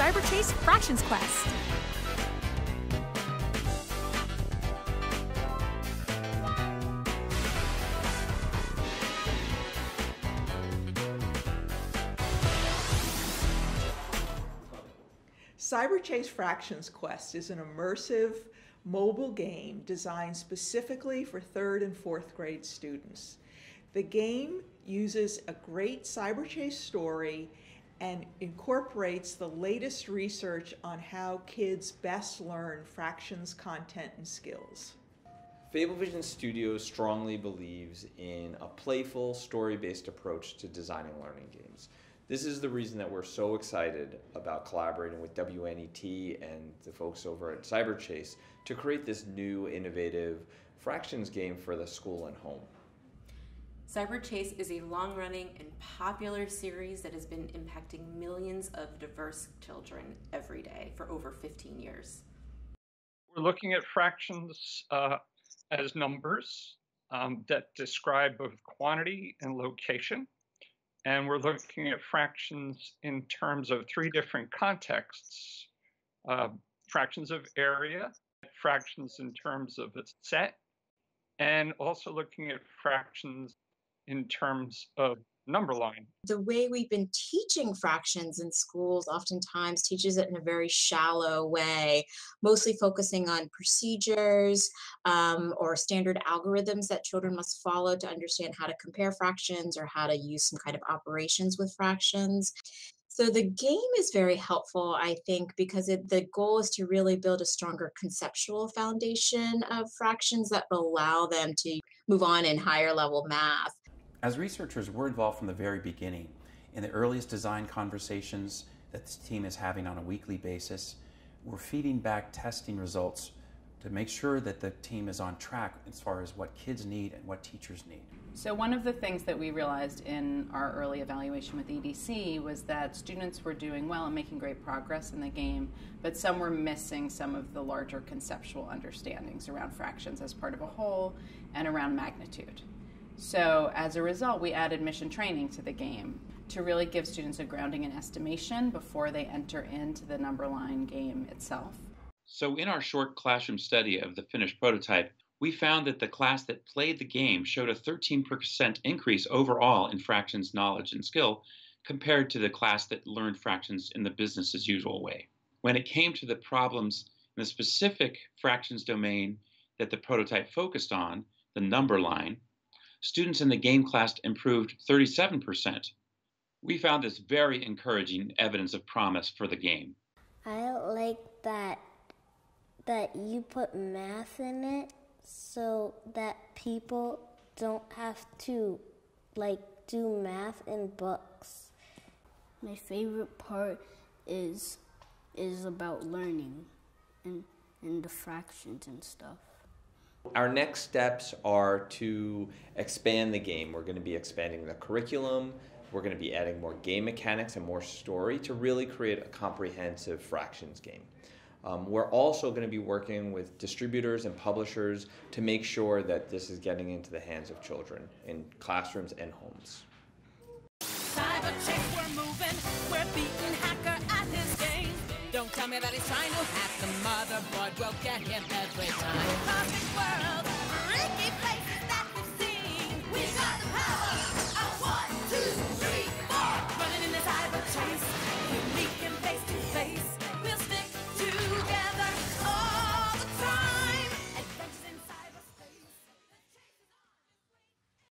Cyberchase Fractions Quest. Cyberchase Fractions Quest is an immersive mobile game designed specifically for third and fourth grade students. The game uses a great Cyberchase story and incorporates the latest research on how kids best learn fractions content and skills. FableVision Studios strongly believes in a playful, story-based approach to designing learning games. This is the reason that we're so excited about collaborating with WNET and the folks over at Cyberchase to create this new innovative fractions game for the school and home. Cyberchase is a long running and popular series that has been impacting millions of diverse children every day for over 15 years. We're looking at fractions uh, as numbers um, that describe both quantity and location. And we're looking at fractions in terms of three different contexts uh, fractions of area, fractions in terms of a set, and also looking at fractions in terms of number line. The way we've been teaching fractions in schools oftentimes teaches it in a very shallow way, mostly focusing on procedures um, or standard algorithms that children must follow to understand how to compare fractions or how to use some kind of operations with fractions. So the game is very helpful, I think, because it, the goal is to really build a stronger conceptual foundation of fractions that allow them to move on in higher level math. As researchers, we're involved from the very beginning in the earliest design conversations that this team is having on a weekly basis. We're feeding back testing results to make sure that the team is on track as far as what kids need and what teachers need. So, one of the things that we realized in our early evaluation with EDC was that students were doing well and making great progress in the game, but some were missing some of the larger conceptual understandings around fractions as part of a whole and around magnitude. So as a result, we added mission training to the game to really give students a grounding in estimation before they enter into the number line game itself. So in our short classroom study of the finished prototype, we found that the class that played the game showed a 13% increase overall in fractions knowledge and skill compared to the class that learned fractions in the business as usual way. When it came to the problems in the specific fractions domain that the prototype focused on, the number line, students in the game class improved 37%. We found this very encouraging evidence of promise for the game. I like that that you put math in it so that people don't have to like do math in books. My favorite part is is about learning and and the fractions and stuff. Our next steps are to expand the game. We're going to be expanding the curriculum. We're going to be adding more game mechanics and more story to really create a comprehensive fractions game. Um, we're also going to be working with distributors and publishers to make sure that this is getting into the hands of children in classrooms and homes. Don't tell me that he's trying to hack the motherboard. We'll get him